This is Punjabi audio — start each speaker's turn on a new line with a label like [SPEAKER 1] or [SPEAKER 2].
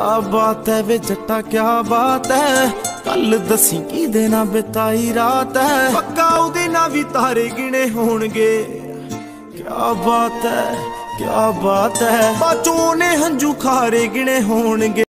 [SPEAKER 1] ਆ ਬਾਤ ਹੈ ਵੇ ਜੱਟਾ, ਕਿਆ ਬਾਤ ਹੈ। ਕੱਲ ਦਸੀ ਕਿਹਦੇ ਨਾਲ ਬਿਤਾਈ ਰਾਤ ਹੈ। ਪੱਕਾ ਉਹਦੇ ਨਾਲ ਵੀ ਤਾਰੇ ਗਿਣੇ ਹੋਣਗੇ। ਕਿਆ ਬਾਤ ਹੈ, ਕਿਆ ਬਾਤ ਹੈ। ਬਾਚੋਂ ਨੇ ਹੰਝੂ ਖਾਰੇ ਗਿਣੇ ਹੋਣਗੇ।